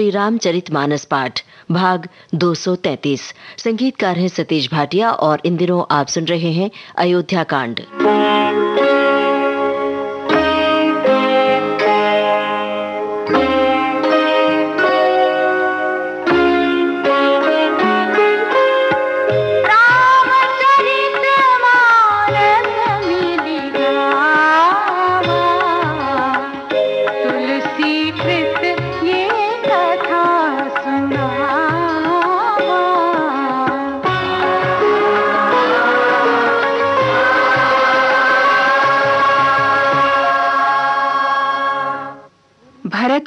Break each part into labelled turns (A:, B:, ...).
A: श्री रामचरित मानस पाठ, भाग 233 संगीतकार हैं सतीश भाटिया और इन दिनों आप सुन रहे हैं अयोध्या कांड।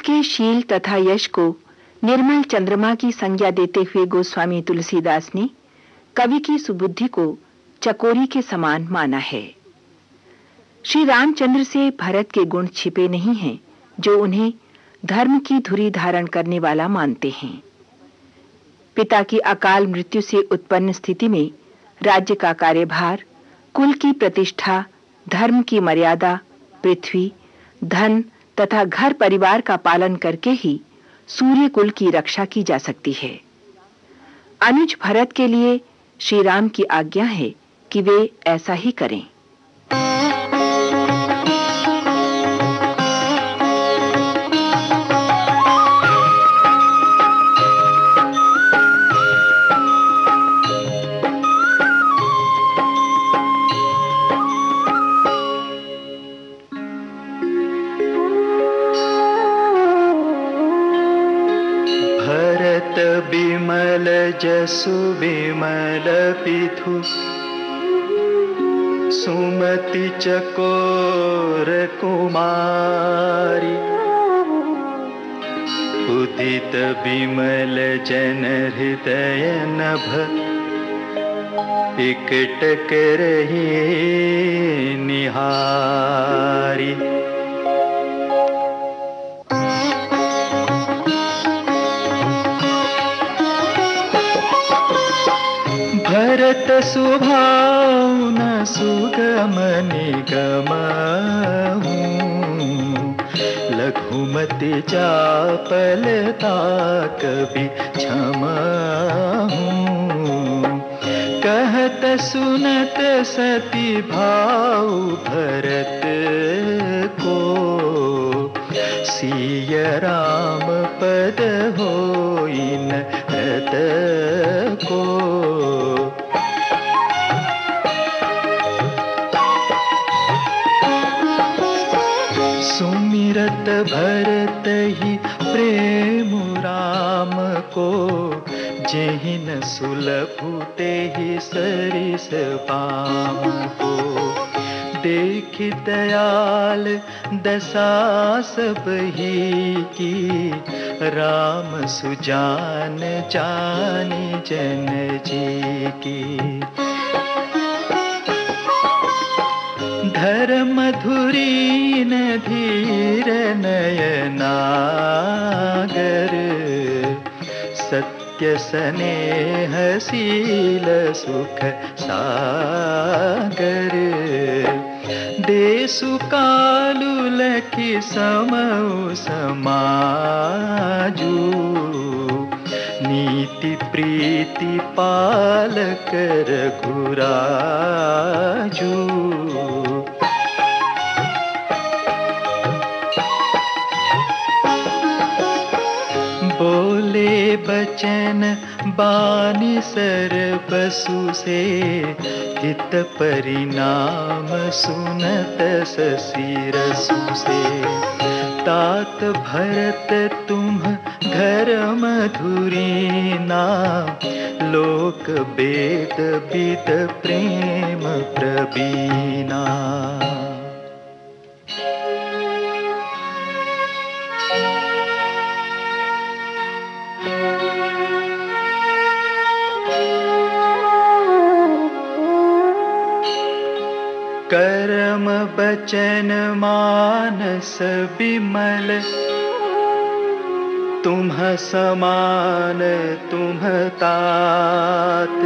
B: के शील तथा यश को निर्मल चंद्रमा की संज्ञा देते हुए गोस्वामी तुलसीदास ने कवि की सुबुद्धि को चकोरी के समान माना है। श्री रामचंद्र से भरत के गुण छिपे नहीं हैं, जो उन्हें धर्म की धुरी धारण करने वाला मानते हैं। पिता की अकाल मृत्यु से उत्पन्न स्थिति में राज्य का कार्यभार, कुल की प्रतिष्ठा, धर्म की मर्यादा, पृथ्वी, धन तथा घर परिवार का पालन करके ही सूर्य कुल की रक्षा की जा सकती है। अनुज भरत के लिए श्री राम की आज्ञा है कि वे ऐसा ही करें।
C: जसु पिथु सुमति चकोर कुमारी। उदित विमल जन हृदय नभ। इकटक रही निहारी। भरत सुभावन सुगम निगम लघुमति चापलता कवि क्षम कहत सुनत सती भाव भरत को। सिय राम पद हो इन को। सुमिरत भरत ही प्रेम राम को। जहिन सुलभुते ही सरिस पाम को। देख दयाल दशा सब ही की। राम सुजान जानी जन जी की। धर्म धुरी न धीर नयनागर। सत्य स्नेह शील सुख सागर। देशु कालु लखि समौ समाजू। नीति प्रीति पालक रघुराजू। बानी सर बसु से हित परिणाम सुनत ससीरसु से। तात भरत तुम धर्म धुरीना लोक वेद विद प्रेम प्रवीणा। कर्म बचन मानस विमल। तुम्ह समान तुम्ह तात।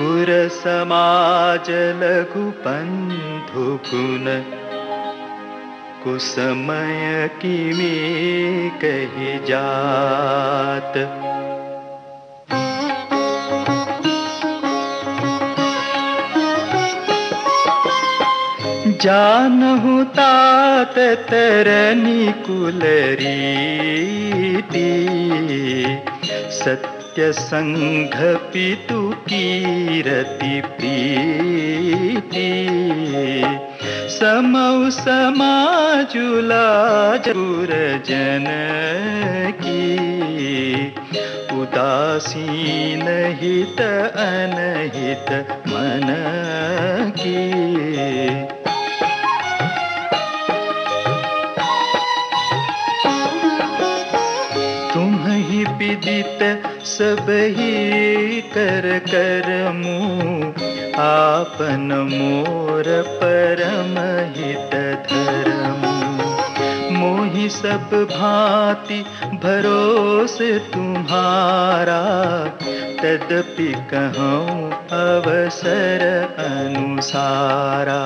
C: गुर समाज लघु बंधु गुण। कुसमय की में कही जात। जानहु तात तरनी कुलरीति सत्य संघ पितु कीरति प्रीति। समौ समाजुला जुर जन की उदासीन हित अनहित मन की विदित सब ही कर कर मुँह आपन मोर परम हित धर्म। मोहि सब भांति भरोस तुम्हारा। तदपि कहूँ अवसर अनुसारा।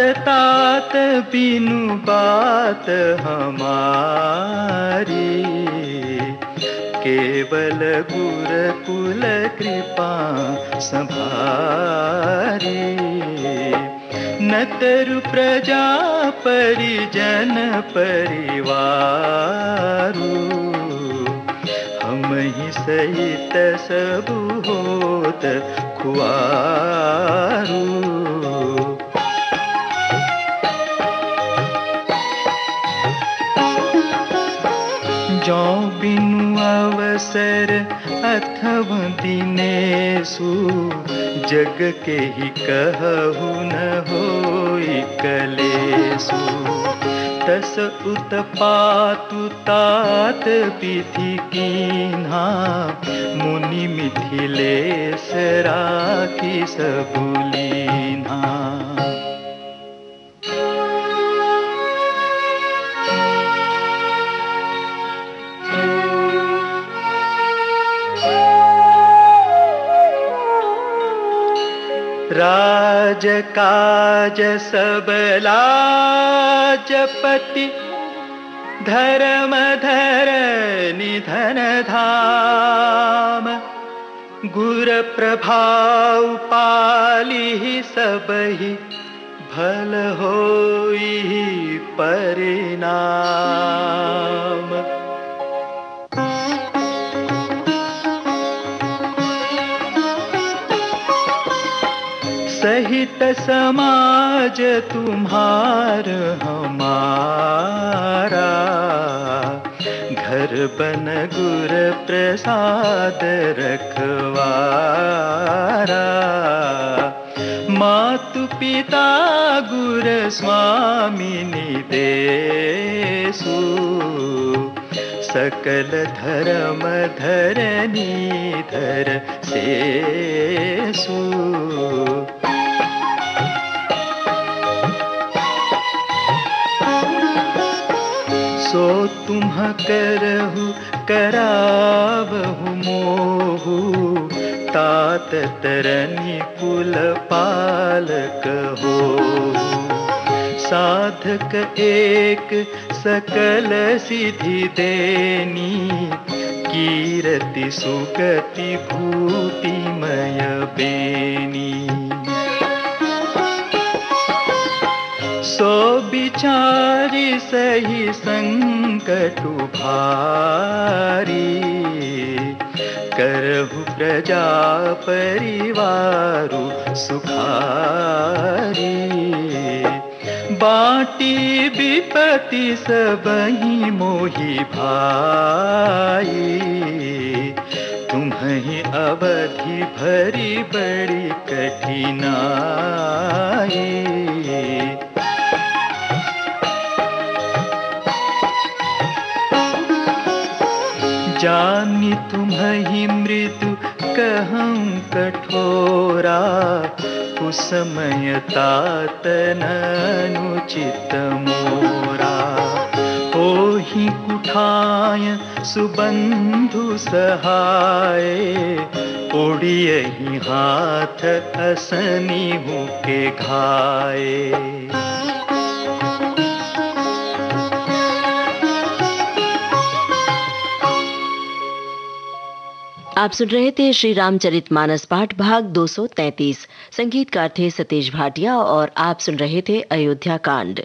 C: तात तात बिनु बात हमारी। केवल गुर कुल कृपा संभारी। नतरु प्रजा परिजन परिवारु। हम ही सहित सब होत खुआरू अवसर अथव दिनेसु जग के ही कहु न हो कलेसु तस उत्पातु तात पिथि कीन्हा, मुनि मिथिलेश राखी सबुलीन्हा राज काज सब जपति धर्म धर निधन धाम। गुर प्रभाव पाली सबही भल होई परिणाम। समाज तुम्हार हमारा। घर बन गुर प्रसाद रखवारा। मातु पिता गुर स्वामिनी देसु सकल धर्म धर सेसु तुम करहु करावहु मोहु। तात तरनी कुल पालक हो। साधक एक सकल सिद्धि देनी, कीरति सुगति भूतिमय बेनी। सो विचारी सही संकटु भारी करहु प्रजा परिवारु सुखारी। बाटी विपति सबही मोहि भाई। तुम्हें अवधि भरी बड़ी कठिनाई। जानी तुम्हें मृदु कहूँ कठोरा कुसमय तातन अनुचित मोरा। ओहि कुठाय सुबंधु सहाय उड़ियही हाथ असनी हूँ के घाए
A: आप सुन रहे थे श्री रामचरित मानस पाठ, भाग 233 संगीतकार थे सतीश भाटिया और आप सुन रहे थे अयोध्या कांड।